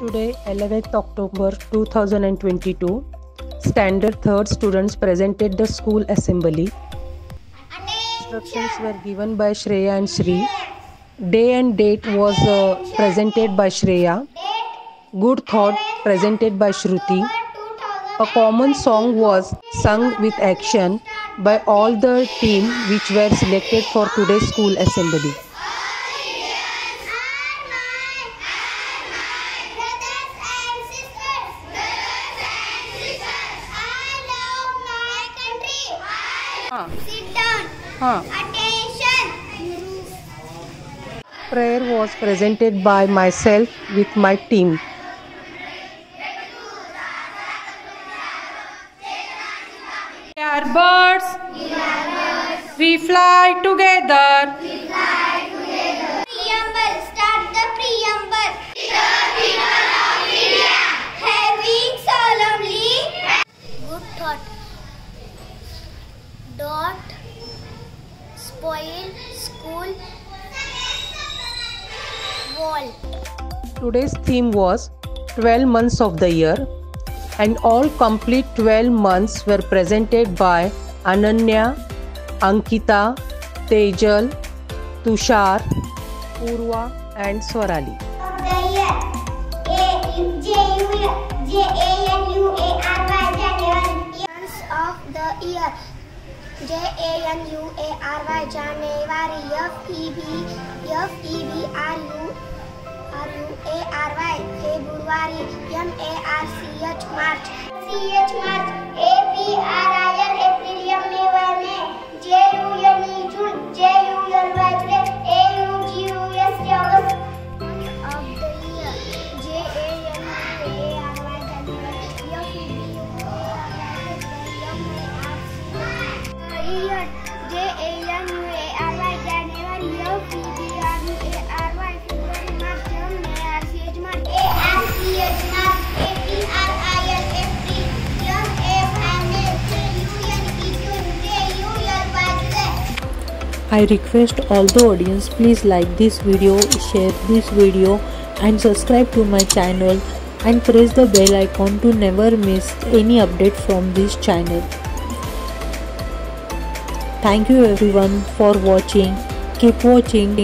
Today, 11th October 2022, Standard 3rd students presented the school assembly. Instructions were given by Shreya and Shri. Day and date was uh, presented by Shreya. Good thought presented by Shruti. A common song was sung with action by all the team which were selected for today's school assembly. Sit down. हाँ Attention. prayer was presented by myself with my team. We are birds. We fly together. Preamble. Dot. Spoil. School. Wall. Today's theme was 12 months of the year, and all complete 12 months were presented by Ananya, Ankita, Tejal, Tushar, Purva, and Swarali. of the year. J A N U A R Y January. F E B F E B R U R U A R Y February. M A R C H March. C H March. A P R I I request all the audience please like this video, share this video and subscribe to my channel and press the bell icon to never miss any update from this channel. Thank you everyone for watching. Keep watching.